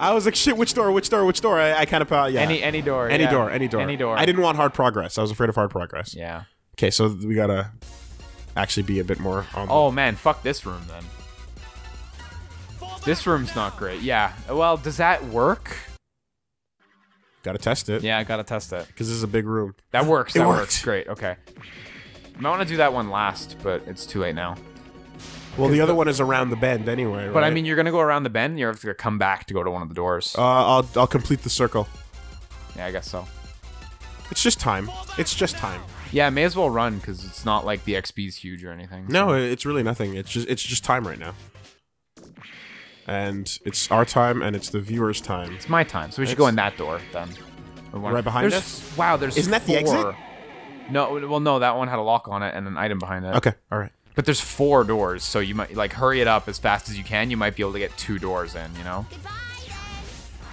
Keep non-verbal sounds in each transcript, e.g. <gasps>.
I was like, shit, which door? Which door? Which door? I, I kind of uh, yeah. Any any door. any yeah. door, any door, Any door. I didn't want hard progress. I was afraid of hard progress. Yeah. Okay, so we gotta actually be a bit more. On the- Oh man, fuck this room then. This room's not great. Yeah. Well, does that work? gotta test it. Yeah, I gotta test it. because this is a big room. That works. It that worked. works. Great. Okay. I might want to do that one last, but it's too late now. Well, the other one is around the bend anyway. But I mean, you're gonna go around the bend. You have to come back to go to one of the doors. uh, I'll I'll complete the circle. yeah, I guess so. It's just time. It's just time. Yeah, may as well run because it's not like the XP's huge or anything. No, it's really nothing. It's just it's just time right now. And it's our time, and it's the viewers' time. it's my time. So we should go in that door then. Right behind there's, us? Wow, there's Isn't that the exit? four. No, well, no, that one had a lock on it and an item behind it. Okay, all right. But there's four doors, so you might like hurry it up as fast as you can. You might be able to get two doors in. You know,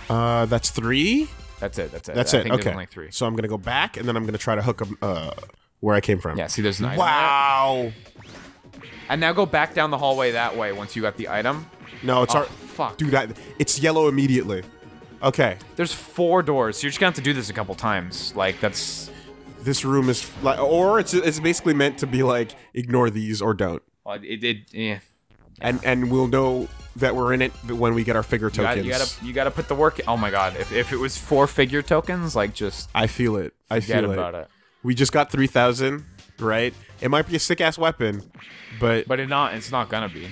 Uh, that's three. that's it. That's it. That's I it. okay. Only three. So I'm gonna go back, and then I'm gonna try to hook them uh, where I came from. Yeah. See, there's an item. Wow. And now go back down the hallway that way once you got the item. No, it's Oh, our. fuck. Dude, that it's yellow immediately. Okay. There's four doors, so you're just gonna have to do this a couple times. Like that's. This room is like, or it's it's basically meant to be like ignore these or don't, well, It, it, yeah. and and we'll know that we're in it when we get our figure You gotta, tokens. you gotta, you gotta put the work. Oh my god! If, if it was four figure tokens, like just I feel it. I forget feel about it. it. We just got three thousand, right? It might be a sick ass weapon, but But it not. It's not gonna be.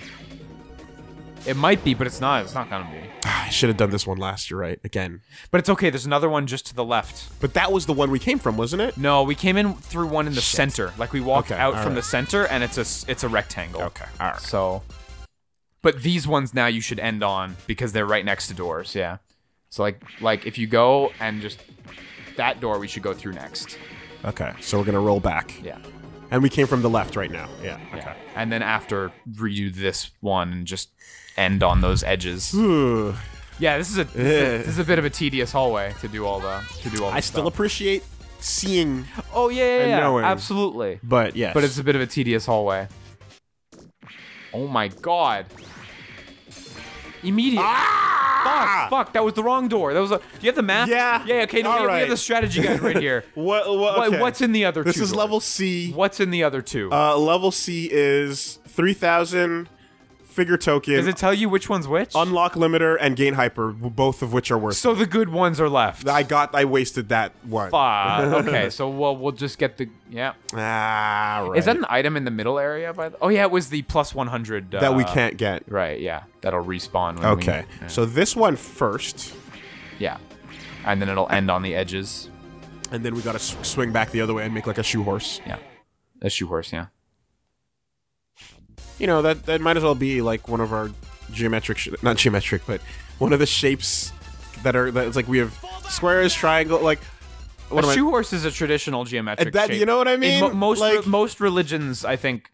It might be, but it's not. It's not gonna be. <sighs> I should have done this one last year, right? Again. But it's okay. There's another one just to the left. But that was the one we came from, wasn't it? No, we came in through one in the center. Like we walked Okay, out from right. the center, and it's a it's a rectangle. Okay, all right. So, but these ones now you should end on because they're right next to doors. Yeah. So like like if you go and just that door, we should go through next. Okay, so we're gonna roll back, Yeah. and we came from the left right now. Yeah. Yeah. Okay. And then after redo this one and just end on those edges. Yeah, this is a this is a bit of a tedious hallway to do all the to do all. I still stuff. appreciate seeing, Oh yeah, yeah, yeah knowing. absolutely. but yes. But it's a bit of a tedious hallway. Oh my god. Immediate. ah! Fuck, fuck, that was the wrong door. That was a. Do you have the map? Yeah. Yeah, okay, no, we, have, we have the strategy guide right here. <laughs> What? what What- okay. what's in the other This two is doors? level C. What's in the other two? Uh, level C is three thousand figure token. Does it tell you which one's which? unlock limiter and gain hyper, both of which are worth. so the good ones are left. I got. I wasted that one. Fuck. <laughs> okay, so well, we'll just get the. Yeah. Ah, right. Is that an item in the middle area? By the, oh yeah, it was the plus one hundred uh, that we can't get? Right. Yeah, that'll respawn. When Okay, We, yeah. so this one first, yeah, and then it'll end on the edges. and then we gotta s- swing back the other way and make like a shoe horse. Yeah, a shoe horse. Yeah. You know that that might as well be like one of our geometric, sh- not geometric, but one of the shapes that are. that's like we have squares, triangle, like. What a am I- shoe horse is a traditional geometric That- shape. you know what I mean? mo- most Like- most religions, I think,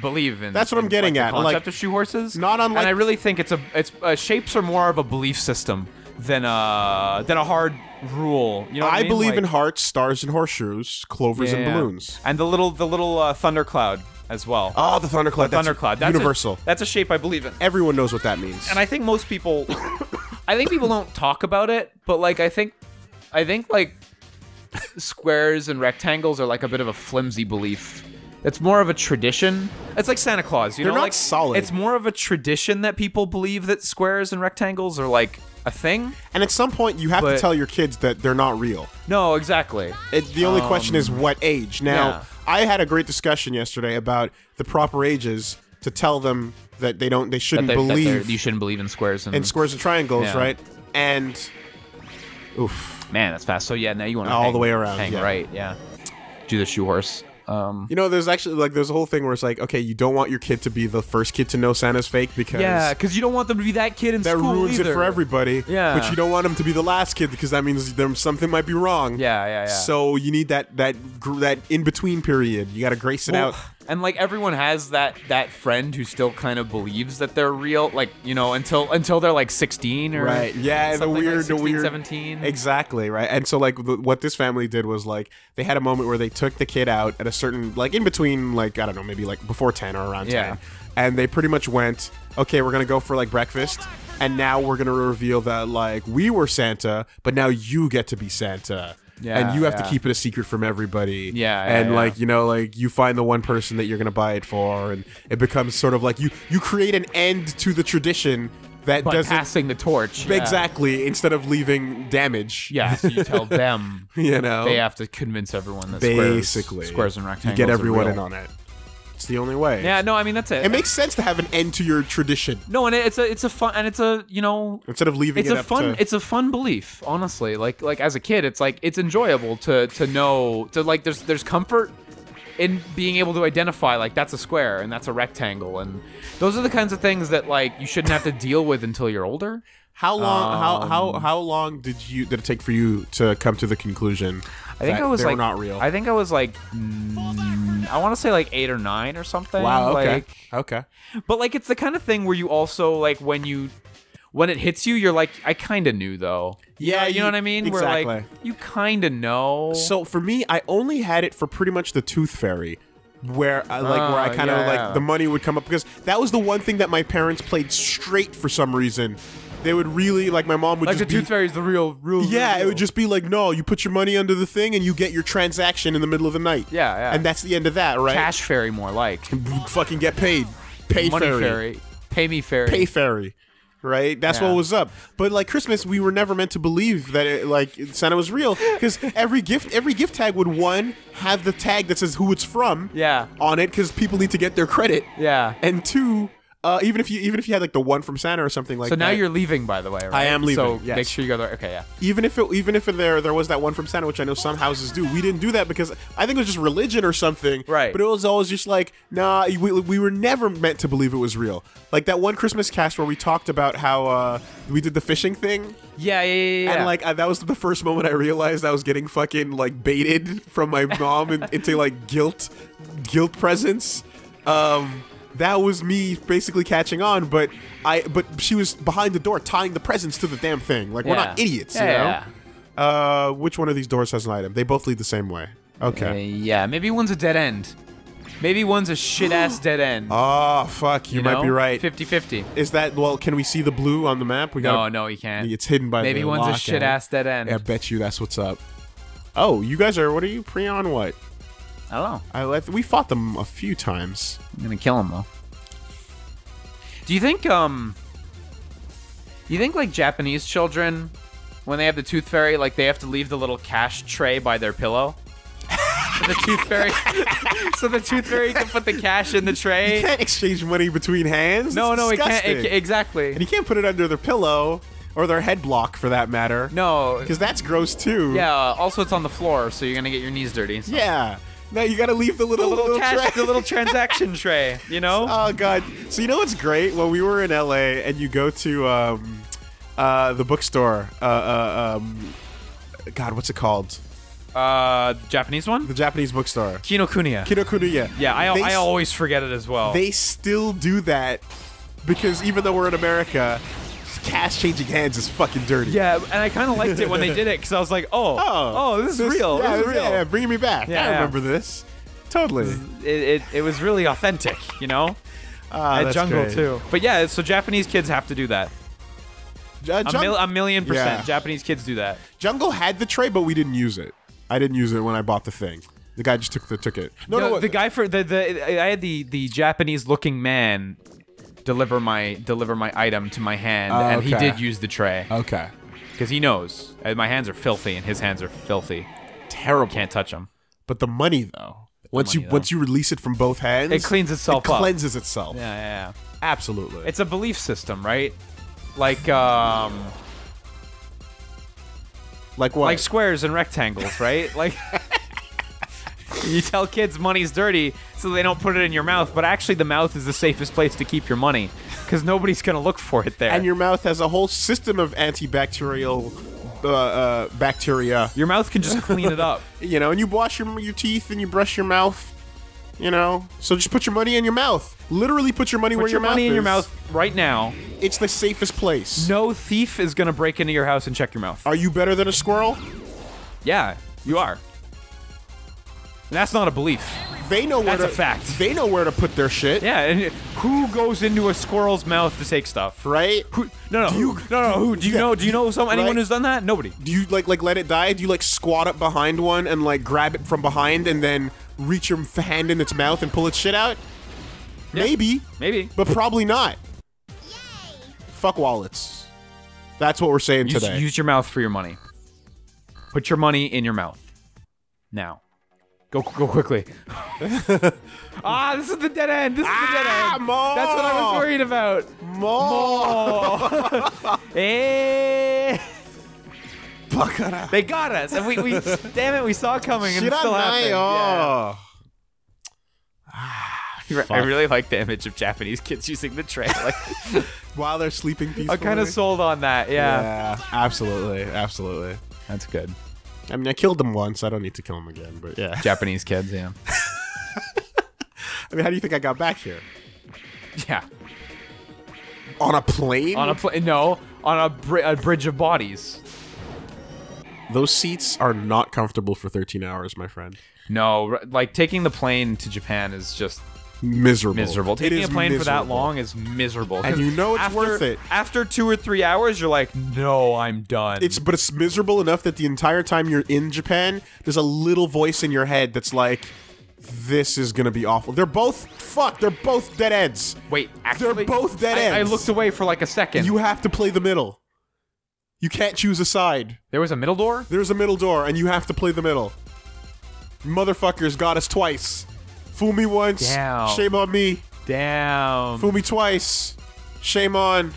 believe in. That's what I'm getting like, at, The concept like, of shoe horses. not unlike- and I really think it's a it's uh, shapes are more of a belief system than a than a hard rule. You know, I, I mean? believe Like- in hearts, stars, and horseshoes, clovers, and Yeah. balloons. and the little the little uh, thundercloud as well. Oh, the thundercloud. That's thundercloud. That's universal. A, that's a shape I believe in. Everyone knows what that means. and I think most people, I think people don't talk about it, but like I think, I think like squares and rectangles are like a bit of a flimsy belief. It's more of a tradition. It's like Santa Claus, you They're know, not like solid. It's more of a tradition that people believe that squares and rectangles are like a thing. And at some point, you have to tell your kids that they're not real. No, exactly. It, the only um, question is what age. Now, yeah. I had a great discussion yesterday about the proper ages to tell them that they don't, they shouldn't that believe you shouldn't believe in squares and in squares and triangles, Yeah. right? And, oof, man, that's fast. So yeah, now you want to All hang, the way around, hang yeah. right, yeah. Do the shoe horse. Um, you know, there's actually like there's a whole thing where it's like, okay, you don't want your kid to be the first kid to know Santa's fake because yeah, because you don't want them to be that kid in that school ruins either. it for everybody. Yeah. but you don't want them to be the last kid because that means there something might be wrong. Yeah, yeah, yeah. So you need that that gr- that in between period. You got to grace it Well, out. And like everyone has that that friend who still kind of believes that they're real, like you know, until until they're like 16 or Right. Yeah, the something like weird, the weird, 17. Exactly right. And so like the, what this family did was like they had a moment where they took the kid out at a certain like in between like I don't know maybe like before ten or around Yeah. ten, and they pretty much went okay we're gonna go for like breakfast. And now we're gonna reveal that like we were Santa, but now you get to be Santa. Yeah, and you have to keep it a secret from everybody. Yeah, yeah, and yeah. like you know, like you find the one person that you're gonna buy it for, and it becomes sort of like you you create an end to the tradition that by doesn't passing the torch. yeah. exactly instead of leaving damage. Yeah, so you tell them <laughs> you know, they have to convince everyone that basically squares, squares and you rectangles get are everyone in on it. It's the only way. Yeah, no, I mean that's it. it makes sense to have an end to your tradition no, and it's a it's a fun and it's a you know instead of leaving it's it a up fun to. it's a fun belief honestly like like as a kid it's like it's enjoyable to to know to like there's there's comfort in being able to identify like that's a square and that's a rectangle and those are the kinds of things that like you shouldn't have to deal with until you're older how long? how how Um, how long did you did it take for you to come to the conclusion? I think i was like not real. i think i was like mm, i want to say like eight or nine or something wow. Okay. like okay. but like it's the kind of thing where you also like when you when it hits you you're like i kind of knew though You Yeah, know- you, know what i mean where exactly. like you kind of know So for me, I only had it for pretty much the Tooth Fairy, where I like where I Oh, kind of yeah, like the money would come up because that was the one thing that my parents played straight for some reason. They would really like my mom would like the just be, tooth fairy is the real real Yeah, real it would just be like, no, you put your money under the thing and you get your transaction in the middle of the night. Yeah, yeah. And that's the end of that, right? cash fairy more like <laughs> Fucking get paid. Pay money fairy. fairy. pay me fairy Pay fairy. Right? That's Yeah. what was up. But like Christmas, we were never meant to believe that it, like Santa was real because every gift every gift tag would one have the tag that says who it's from yeah on it because people need to get their credit. yeah And two, uh, even if you even if you had like the one from Santa or something like that. so now that, you're leaving by the way right? I am leaving, so yes. make sure you go there okay yeah even if it, even if there there was that one from Santa, which I know some houses do, we didn't do that because I think it was just religion or something. Right. But it was always just like, nah, we, we were never meant to believe it was real. Like that one Christmas cast where we talked about how uh, we did the fishing thing, yeah yeah yeah, yeah. and like I, that was the first moment I realized I was getting fucking like baited <laughs> from my mom in, into like guilt, guilt presence. Um, that was me basically catching on, but I but she was behind the door tying the presents to the damn thing. Like we're not idiots, Yeah, you know. yeah, Uh, which one of these doors has an item? They both lead the same way. Uh, Okay. yeah maybe one's a dead end maybe one's a shit ass <gasps> dead end Oh fuck, you, might be right. 50 50 Is that well? Can we see the blue on the map? We got. no no, you can't It's hidden by. maybe the Maybe one's a shit eh? ass dead end I bet you that's what's up. Oh, you guys are. What are you pre on? What? I don't know I let, we fought them a few times. I'm gonna kill them though. Do you think um? Do you think like Japanese children, when they have the tooth fairy, like they have to leave the little cash tray by their pillow? The tooth fairy, <laughs> so the tooth fairy can put the cash in the tray. You can't exchange money between hands. No, It's no, it can't. It, exactly. and you can't put it under their pillow or their head block for that matter. No. because that's gross too. Yeah. Also, it's on the floor, so you're gonna get your knees dirty. So. Yeah. No, you gotta leave the The little little cash, tray. the little transaction <laughs> tray. You know. Oh god. So you know what's great? When we were in LA and you go to um uh the bookstore, uh, uh um God, what's it called? Uh, Japanese one. The Japanese bookstore. Kinokuniya. Kinokuniya. Yeah, I, They I always forget it as well. They still do that because even though we're in America, cash changing hands is fucking dirty. Yeah, and I kind of liked it when they did it because I was like, oh, Oh, oh, this is real. Yeah, this is real. yeah, bringing me back. Yeah, I remember this. Totally. It, it, it was really authentic, you know? Ah, At Jungle, great. too. But yeah, so Japanese kids have to do that. Uh, A, mil- a million percent. Yeah. Japanese kids do that. Jungle had the tray, but we didn't use it. I didn't use it when I bought the thing. The guy just took the ticket. it. No, no, the guy for the, the I had the the Japanese looking man deliver my deliver my item to my hand, Oh, and he did use the tray Okay. because he knows uh, my hands are filthy and his hands are filthy. Terrible. Can't touch them. But the money though. Once money, you though. once you release it from both hands, It cleans itself it up. cleanses itself. Yeah, yeah, yeah. Absolutely. It's a belief system, right? Like um like what? like squares and rectangles, right? Like <laughs> you tell kids money's dirty so they don't put it in your mouth, but actually the mouth is the safest place to keep your money because nobody's gonna look for it there. and your mouth has a whole system of antibacterial uh, uh, bacteria. your mouth can just clean it up. <laughs> You know, and you wash your your teeth and you brush your mouth. You know, so just put your money in your mouth. Literally, put your money where Put your your money mouth in your is. mouth right now. It's the safest place. No thief is gonna break into your house and check your mouth. Are you better than a squirrel? Yeah, you are. And that's not a belief. They know where That's to a fact. They know where to put their shit. Yeah, and who goes into a squirrel's mouth to take stuff? Right? Who, no, no, Do who, no, no. Who do you Yeah. know? Do you know some anyone Right. who's done that? Nobody. Do you like like let it die? Do you like squat up behind one and like grab it from behind and then reach your hand in its mouth and pull its shit out? Maybe, Maybe. but probably not. Yay. Fuck wallets. That's what we're saying Use, today. use your mouth for your money. Put your money in your mouth. Now. Go go quickly. <laughs> ah, this is the dead end. This is the dead Ah, end. Mo! That's what I was worried about. More. Oh. <laughs> Eh. Bakara. They got us, and we, we damn it, we saw it coming, and it still happened. Yeah. oh. I really like the image of Japanese kids using the tray. Like, <laughs> While they're sleeping peacefully. I'm kind of sold on that. Yeah. Yeah, absolutely, absolutely. that's good. I mean, I killed them once. I don't need to kill them again, but yeah. <laughs> Japanese kids, yeah, I mean, how do you think I got back here? yeah. On a plane? On a plane? no, on a, bri- a bridge of bodies. Those seats are not comfortable for 13 hours, my friend. No, like taking the plane to Japan is just Miserable. miserable. Taking a plane for that long is miserable. And you know it's after, worth it. After two or three hours, you're like, no, I'm done. It's but it's miserable enough that the entire time you're in Japan, there's a little voice in your head that's like, "This is gonna be awful." They're both fuck. They're both dead ends. wait. Actually, they're both dead I, I looked away for like a second. You have to play the middle. You can't choose a side. there was a middle door. There's a middle door, and you have to play the middle. Motherfuckers got us twice. Fool me once, Damn. shame on me. Damn. Fool me twice, shame on.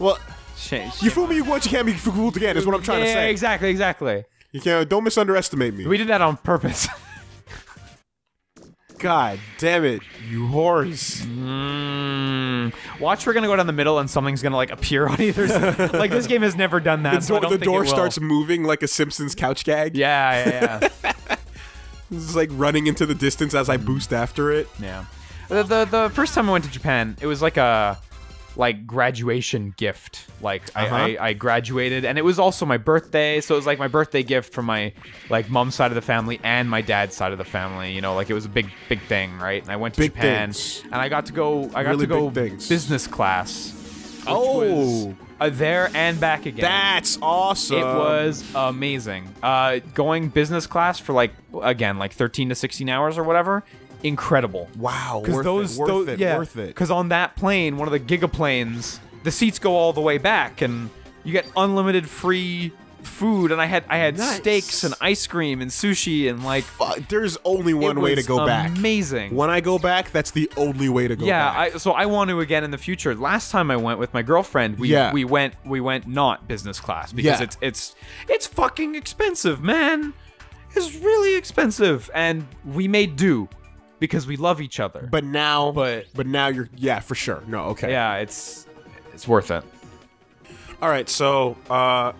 Well, Shame, you fool me once, you can't be fooled again. Is what I'm trying yeah, to say. exactly, exactly. You can't. Don't misunderestimate me. We did that on purpose. <laughs> God damn it, you whores. mm. Watch, we're gonna go down the middle and something's gonna like appear on either. side. <laughs> like this game has never done that. The so don't the door starts moving like a Simpsons couch gag. Yeah, yeah, yeah. <laughs> Is like running into the distance as I boost after it. yeah. The, the the first time I went to Japan, it was like a like graduation gift. Like Uh-huh. I, I I graduated, and it was also my birthday, so it was like my birthday gift from my like mom's side of the family and my dad's side of the family. You know, like it was a big big thing, right? And I went to Big Japan, things. and I got to go. I got Really to go business class. Which Oh. was, uh, there and back again. That's awesome. It was amazing. Uh, going business class for like again like 13 to 16 hours or whatever. Incredible. wow. Because Worth those, it. Worth those it. yeah. Worth it. Because on that plane, one of the gigaplanes, the seats go all the way back, and you get unlimited free food. And I had I had Nice. steaks and ice cream and sushi and like Fuck, there's only one way to go back. Amazing. When I go back, that's the only way to go yeah, back. I, so I want to again in the future. Last time I went with my girlfriend, we Yeah. we went we went not business class because Yeah. it's it's it's fucking expensive, man. It's really expensive, and we made do because we love each other. but now, But- but now you're yeah for sure. No, okay. yeah, it's it's worth it. All right. So, uh,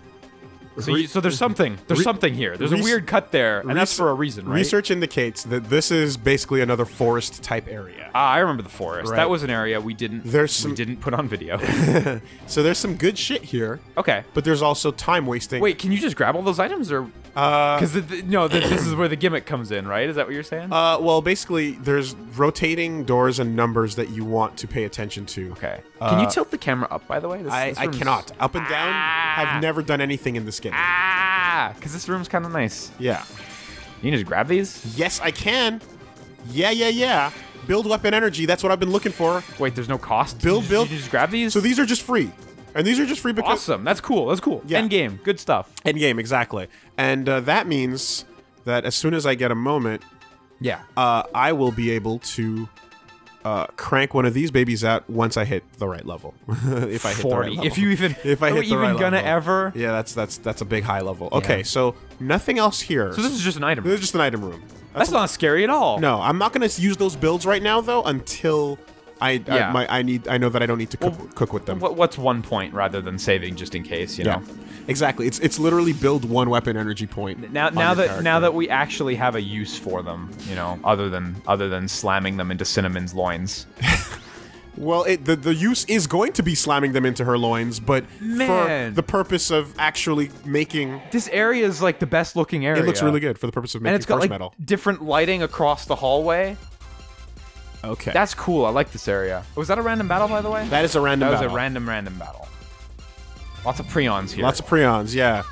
So, you, so there's something. There's re- something here. There's res- a weird cut there, and that's for a reason, right? research indicates that this is basically another forest type area. Ah, I remember the forest. Right. That was an area we didn't. There's some- we didn't put on video. <laughs> <laughs> So there's some good shit here, okay. but there's also time wasting. Wait, can you just grab all those items, or Uh, because no, th- this is where the gimmick comes in, right? Is that what you're saying? uh, well, basically, there's rotating doors and numbers that you want to pay attention to. okay. Can you uh, tilt the camera up, by the way? This, I, this I cannot. Up and down, Ah. have never done anything in this game. Ah, because this room's kind of nice. Yeah. You can just grab these. Yes, I can. Yeah, yeah, yeah. Build weapon energy. That's what I've been looking for. Wait, there's no cost. Build- build- You just grab these. So these are just free. And these are just free because awesome. That's cool. That's cool. Yeah. End game. Good stuff. end game exactly. And uh, that means that as soon as I get a moment, Yeah. uh, I will be able to uh, crank one of these babies out once I hit the right level. <laughs> if I hit the right level. if you even. <laughs> if I hit the even right gonna level. ever. Yeah, that's that's that's a big high level. Okay, Yeah. so nothing else here. So this is just an item. This is just an item room. That's not scary at all. No, I'm not gonna use those builds right now though until I Yeah. I, my, I need I know that I don't need to cook, cook with them. What's one point rather than saving just in case? You yeah, know. Exactly. It's it's literally build one weapon energy point. Now, now that character. now that we actually have a use for them, you know, other than other than slamming them into Cinnamon's loins. <laughs> Well, it, the the use is going to be slamming them into her loins, but Man. for the purpose of actually making This area is like the best looking area. it looks really good for the purpose of making and it's got like metal. different lighting across the hallway. Okay, That's cool. I like this area. Was that a random battle, by the way? that is a random. That was a random random battle. Lots of Preons here. Lots of Preons, yeah.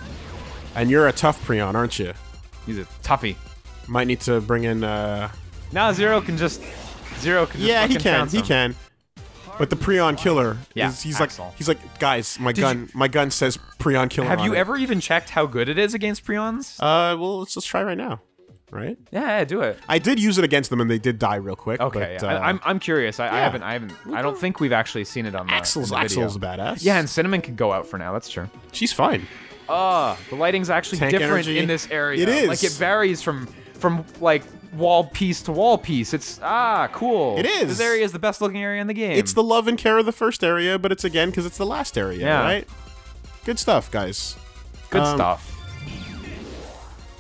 And you're a tough Preon, aren't you? He's a toughie. Might need to bring in. uh Now Zero can just Zero can. Just Yeah, he can. He can. But the Preon killer, Yeah, is, he's Axl. like he's like guys, my Did gun, my gun says Preon killer. Have you it." ever even checked how good it is against Preons? Uh, well, let's let's try right now, right? yeah, yeah, do it. I did use it against them, and they did die real quick. Okay, but, yeah. uh, I, I'm I'm curious. I, I haven't I haven't I don't think we've actually seen it on the, Axl's the video. Axl's a badass. Yeah, and Cinnamon can go out for now. That's true. she's fine. Ah, the lighting's actually Tank different energy. in this area. It is. Like it varies from from like wall piece to wall piece. It's ah cool. It is. This area is the best looking area in the game. It's the love and care of the first area, but it's again because it's the last area, Yeah. right? Good stuff, guys. good um, stuff.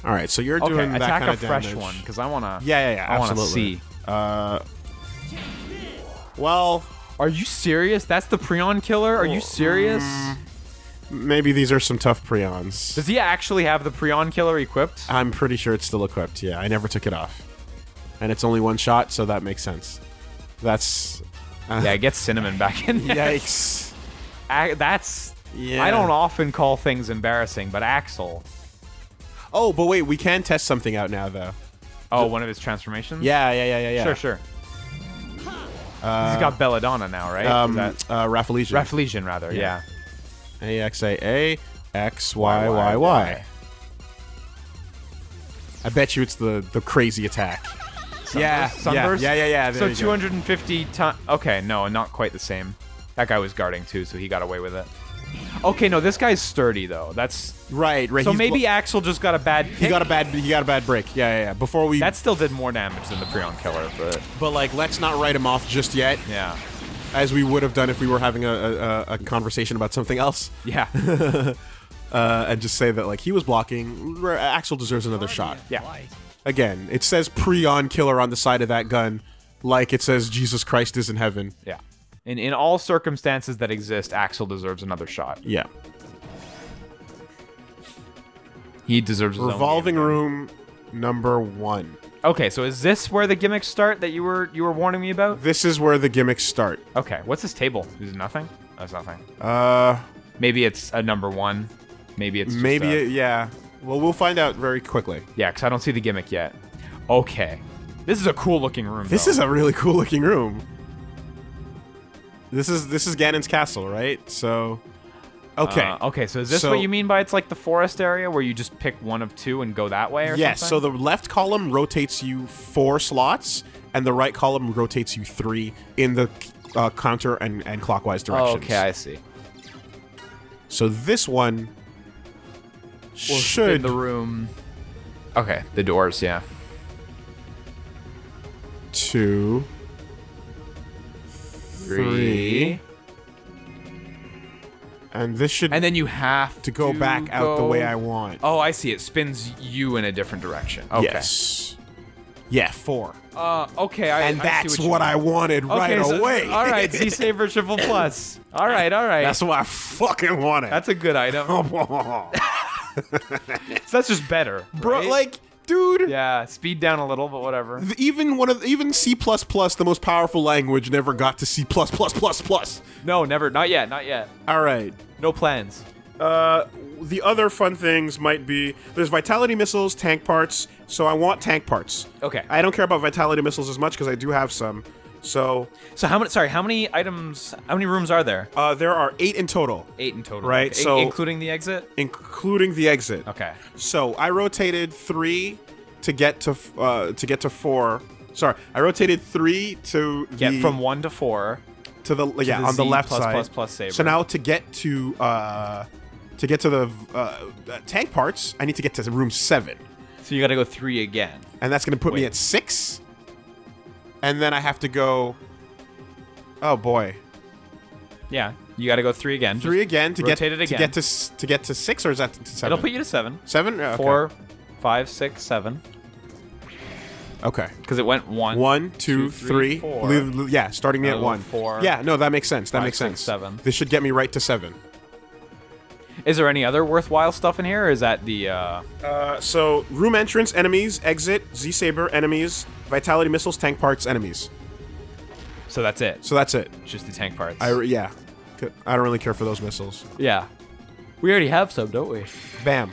All right, so you're Okay, doing that attack kind a of fresh damage. one because I wanna. Yeah, yeah, yeah, I wanna absolutely. see. Uh, well, Are you serious? That's the Preon killer? Are you serious? mm. maybe these are some tough Preons. Does he actually have the Preon killer equipped? I'm pretty sure it's still equipped. Yeah, I never took it off, and it's only one shot, so that makes sense. That's yeah, get Cinnamon back in <laughs> there. yikes. A- that's. Yeah. I don't often call things embarrassing, but Axl. Oh, but wait, we can test something out now, though. Oh, one of his transformations? Yeah, yeah, yeah, yeah, yeah. Sure, sure. He's got Belladonna now, right? Um, that uh. Rafflesian, rather, yeah. A X A A X Y Y Y. I bet you it's the the crazy attack. Yeah, Sunburst? yeah, yeah, yeah, yeah. So 250 ton. Okay, no, not quite the same. That guy was guarding too, so he got away with it. Okay, no, this guy's sturdy though. That's Right, right. so he's maybe blo- Axl just got a bad. he got a bad he got a bad break. Yeah, yeah, yeah. Before we That still did more damage than the Preon killer, but but like let's not write him off just yet, yeah, as we would have done if we were having a, a, a conversation about something else, yeah, <laughs> uh, and just say that like he was blocking. Axl deserves another shot. yeah. Again, it says Preon killer on the side of that gun, like it says Jesus Christ is in heaven. Yeah. In in all circumstances that exist, Axl deserves another shot. Yeah. He deserves his own Revolving game. room number one. Okay, so is this where the gimmicks start that you were you were warning me about? This is where the gimmicks start. Okay, what's this table? Is it nothing? That's nothing. Uh, Maybe it's a number one. Maybe it's just maybe a- it, yeah. Well, we'll find out very quickly. yeah, because I don't see the gimmick yet. Okay, this is a cool looking room. This though. is a really cool looking room. This is this is Ganon's castle, right? So, okay. Uh, okay, so is this So- what you mean by it's like the forest area where you just pick one of two and go that way, or yes. So the left column rotates you four slots, and the right column rotates you three in the uh, counter and, and clockwise Oh, okay, I see. So this one Well, should in the room. Okay, the doors, yeah. two, three, and this should And then you have to go back out the way I want. Oh, I see. It spins you in a different direction. Okay. Yes. Yeah, four. Uh, okay. I, And I that's what, mean. I wanted right okay, so- away. all right, Z <laughs> Saver Triple Plus. All right, all right. That's what I fucking wanted. That's a good item. Bro, <laughs> So that's just better, right? like, dude, yeah, speed down a little, but whatever. even one of even C++, the most powerful language, never got to C+++++. No, never. Not yet. Not yet. All right. No plans. Uh, the other fun things might be there's vitality missiles, tank parts. So I want tank parts. Okay. I don't care about vitality missiles as much because I do have some. So So how many? Sorry, how many items? How many rooms are there? uh, there are eight in total, Eight in total. Right, Okay, so- including the exit. including the exit. Okay. So I rotated three to get to uh, to get to four. Sorry, I rotated three to Get the, from one to four. to the yeah the on the left plus side. plus plus saber. So now to get to uh, to get to the uh, tank parts, I need to get to room seven, So you got to go three again. and that's going to put me at six. And then I have to go Oh boy. Yeah, you got to go three again. Three again to get rotate it to get to to get to six, or is that to seven? It'll put you to seven. seven. Yeah, okay. Four, five, six, seven. Okay. Because it went one. One, two, two, three, three. four. Li- li- Yeah, starting me at one. four, Yeah, no, that makes sense. That five, makes six, sense. seven. This should get me right to seven. Is there any other worthwhile stuff in here? Or is that the? uh Uh, so room entrance, enemies, exit, Z Saber, enemies, vitality missiles, tank parts, enemies. So that's it. So that's it. Just the tank parts. I yeah, I don't really care for those missiles. yeah. We already have some, don't we? Bam.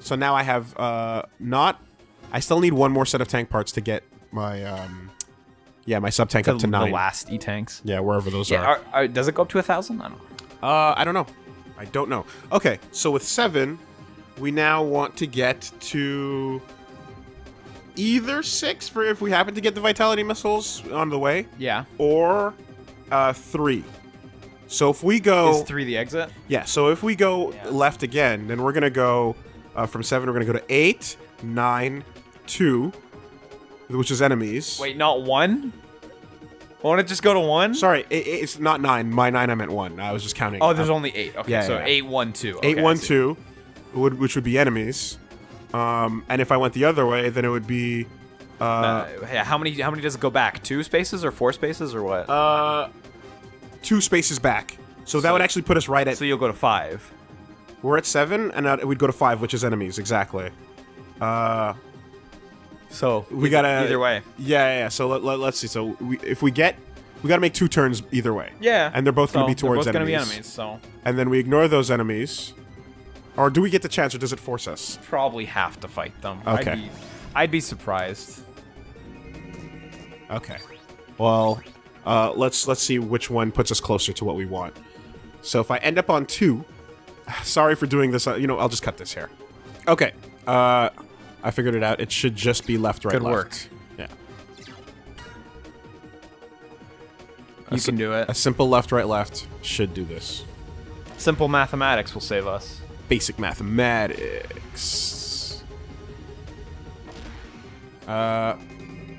So now I have uh not. I still need one more set of tank parts to get my um, yeah, my sub tank up to nine. the last e tanks. Yeah, wherever those Yeah. are. Are, are, does it go up to a thousand? I don't know. Uh, I don't know. I don't know. Okay, so with seven, we now want to get to either six for if we happen to get the vitality missiles on the way, Yeah. or uh, three. So if we go, Is three the exit? yeah. So if we go Yeah. left again, then we're gonna go uh, from seven. We're gonna go to eight, nine, two, which is enemies. Wait, not one. Won't it just go to one? sorry, i- i- it's not nine. My nine, I meant one. I was just counting. Oh, there's Uh, only eight. Okay, yeah, so yeah. eight, one, two. Okay, Eight one two, would which would be enemies. Um, and if I went the other way, then it would be uh, Uh, yeah, how many? How many does it go back? Two spaces or four spaces or what? uh, two spaces back. So that would actually put us right at. so you'll go to five. we're at seven, and we'd go to five, which is enemies exactly. Uh, So we gotta either way. Yeah, yeah. So let, let, us see. So we, if we get, we gotta make two turns either way. Yeah, And they're both gonna be towards both enemies. gonna be enemies. So And then we ignore those enemies, or do we get the chance, or does it force us? probably have to fight them. Okay. I'd be, I'd be surprised. Okay. Well, uh, let's let's see which one puts us closer to what we want. So if I end up on two, <sighs> sorry for doing this. Uh, you know, I'll just cut this here. Okay. Uh, I figured it out. It should just be left, right, Good left. work. Yeah. You can do it. A simple left, right, left should do this. Simple mathematics will save us. Basic mathematics. Uh.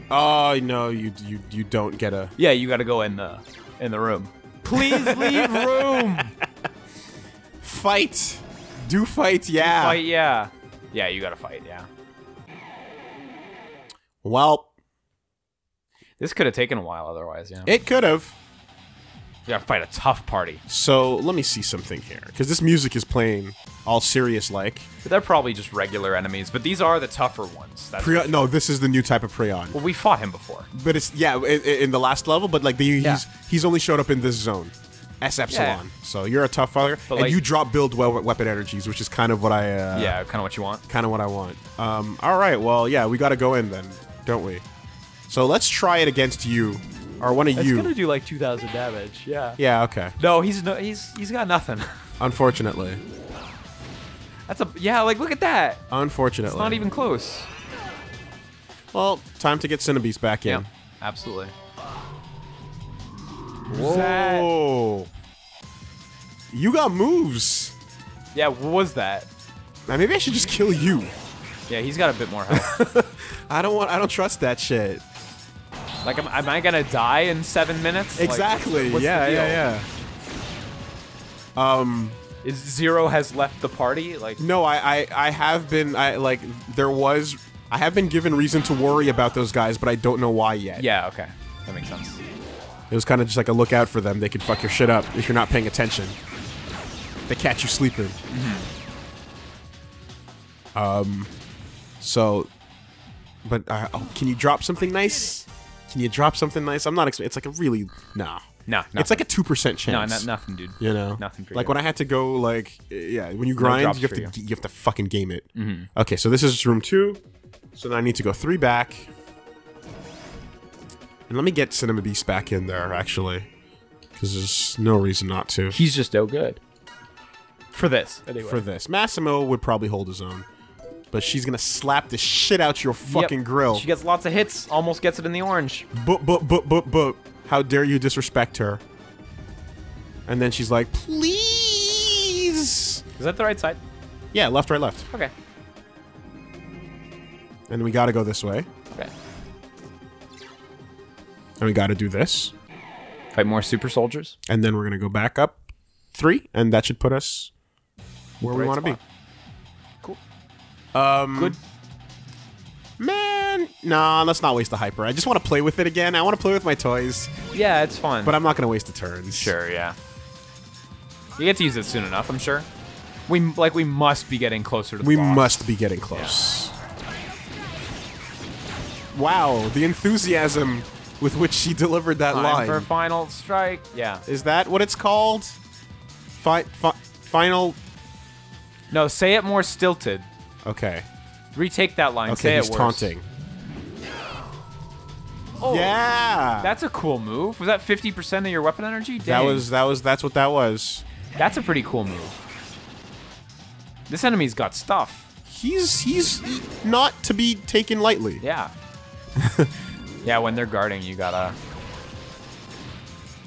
Oh no, you you you don't get a. Yeah, you got to go in the in the room. Please leave <laughs> room. Fight. Do fight, yeah. Fight, yeah. Yeah, you got to fight. Yeah. Well, This could have taken a while otherwise. Yeah. it could have. You got to fight a tough party. So let me see something here, because this music is playing all serious like. But they're probably just regular enemies, but these are the tougher ones. Pre- no, this is the new type of Preon. well, we fought him before. But it's yeah, in, in the last level, but like the, he's Yeah. he's only showed up in this zone, S epsilon. So you're a tough fucker, But, and like- you drop build well weapon energies, which is kind of what I uh, yeah, kind of what you want. kind of what I want. Um, all right, well yeah, we got to go in then, don't we? So let's try it against you, or one of you. He's gonna do like 2,000 damage. Yeah. Yeah, okay. No, he's no, he's he's got nothing. <laughs> Unfortunately, That's a yeah. Like look at that. unfortunately, It's not even close. Well, time to get Cinnabeast back in. Yeah, absolutely. Whoa. You got moves. Yeah, what was that? Now, maybe I should just kill you. Yeah, he's got a bit more health. <laughs> I don't want. I don't trust that shit. Like, am, am I gonna die in seven minutes? Like, Exactly. what's yeah, yeah, yeah. Um. Is Zero has left the party? Like, No, I, I, I have been. I like. There was. I have been given reason to worry about those guys, but I don't know why yet. yeah, okay, that makes sense. It was kind of just like a lookout for them. They could fuck your shit up if you're not paying attention. They catch you sleeping. Um. So. But uh, oh, can you drop something nice? Can you drop something nice? I'm not. Exp- it's like a really nah. No, It's like a two percent chance. no, nothing, dude. You know, Nothing for like you. when I had to go, like, yeah, when you grind, drops you have to you. You have to fucking game it. Mm-hmm. Okay, so this is room two. So now I need to go three back, and let me get Cinnabeast back in there actually, because there's no reason not to. He's just no good. For this, anyway. For this, Massimo would probably hold his own, but she's gonna slap the shit out your Yep. fucking grill. She gets lots of hits. Almost gets it in the orange. But but but but but how dare you disrespect her? And then she's like, please. Is that the right side? Yeah, left, right, left. Okay. And we gotta go this way. Okay. And we gotta do this. Fight more super soldiers. and then we're gonna go back up three, and that should put us where we want to be. spot. Cool. Um, Good. Man, nah, let's not waste the hyper. I just want to play with it again. I want to play with my toys, Yeah, it's fun. but I'm not gonna waste the turns. sure, yeah. You get to use it soon enough, I'm sure. We like we must be getting closer to the We boss. must be getting close. Wow, the enthusiasm with which she delivered that Time line. for final strike. Yeah. Is that what it's called? Fi- fi- final. No, say it more stilted. Okay. Retake that line. Okay, say he's taunting. Oh, yeah. That's a cool move. Was that 50% of your weapon energy? that was that was that's what that was. That's a pretty cool move. This enemy's got stuff. He's he's not to be taken lightly. Yeah. <laughs> yeah, when they're guarding, you gotta.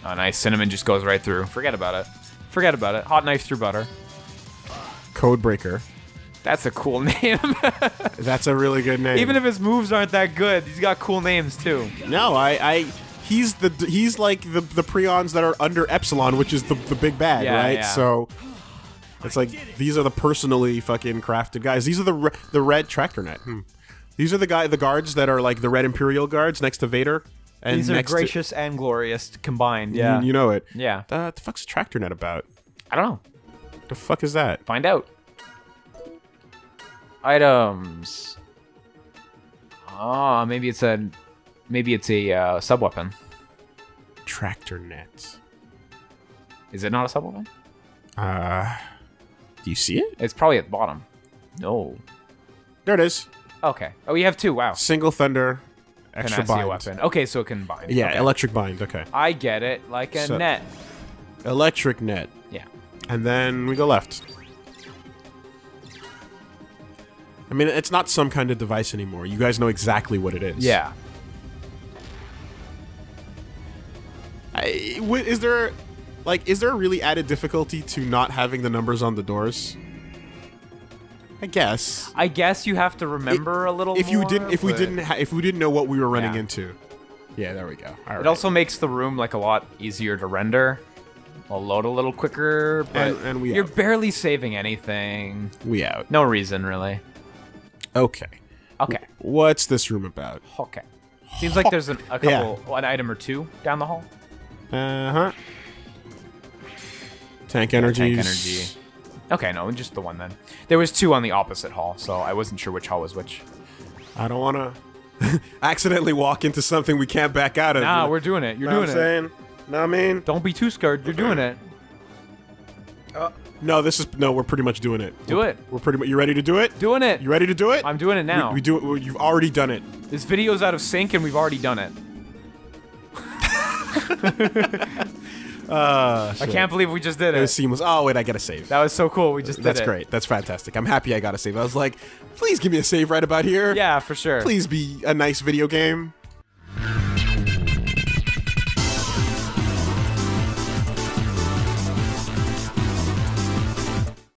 Oh, nice. Cinnamon just goes right through. Forget about it. Forget about it. Hot knife through butter. Codebreaker. That's a cool <laughs> name. That's a really good name. Even if his moves aren't that good, he's got cool names too. no, I I he's the he's like the the Preons that are under Epsilon, which is the the big bad, Yeah, right? yeah. So it's like these are the personally fucking crafted guys. These are the re- the red tractor net. Hmm. These are the guy the guards that are like the red Imperial guards next to Vader. And These are gracious and glorious combined. Yeah. you, know it. yeah. Uh, what the fuck's a tractor net about? I don't know. The fuck is that? Find out. Items. Ah, maybe it's a, maybe it's a uh, sub weapon. Tractor net. Is it not a sub weapon? Uh, do you see it? It's probably at the bottom. No. There it is. Okay. Oh, you have two. Wow. Single thunder, extra bind. weapon. Okay, so it can bind. Yeah, Okay. electric bind. Okay. I get it. Like a So- net. Electric net. Yeah. And then we go left. I mean, it's not some kind of device anymore. You guys know exactly what it is. Yeah. I, is there, like, is there a really added difficulty to not having the numbers on the doors? I guess. I guess you have to remember a little. If you more, didn't, if we didn't, ha- if we didn't know what we were running Yeah. into. Yeah, there we go. All right. It also makes the room like a lot easier to render. I'll load a little quicker, but And- and we you're out. barely saving anything. we out. No reason really. Okay. Okay. What's this room about? Okay. Seems like there's an, a Yeah. an item or two down the hall. Uh huh. Tank energy. Tank energy. Okay, no, just the one then. There was two on the opposite hall, so I wasn't sure which hall was which. I don't want to <laughs> accidentally walk into something we can't back out of. Nah, we're doing it. You're know doing what I'm it. saying? Know what I mean? Don't be too scared. You're doing it. No, this is no. We're pretty much doing it. Do We're- it. We're pretty much. You ready to do it? Doing it. You ready to do it? I'm doing it now. We, we do it. we- You've already done it. This video's out of sync and we've already done it. Uh, <laughs> I can't believe we just did It It was seamless. Oh wait, I gotta save. That was so cool. We just did That's it. great. That's fantastic. I'm happy I got to save. I was like, please give me a save right about here. Yeah, for sure. Please be a nice video game.